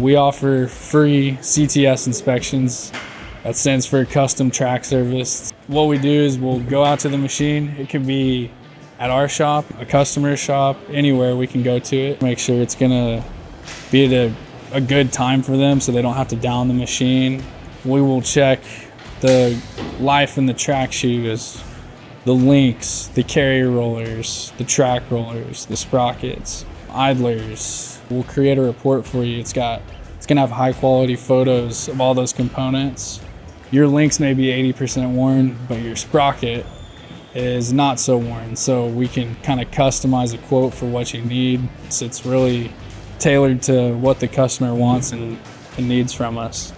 We offer free CTS inspections. That stands for Custom Track Service. What we do is we'll go out to the machine. It can be at our shop, a customer's shop, anywhere we can go to it. Make sure it's gonna be at a, a good time for them so they don't have to down the machine. We will check the life in the track shoes, the links, the carrier rollers, the track rollers, the sprockets, idlers. We'll create a report for you. It's got it's gonna have high quality photos of all those components. Your links may be 80% worn, but your sprocket is not so worn. So we can kind of customize a quote for what you need. So it's really tailored to what the customer wants and, and needs from us.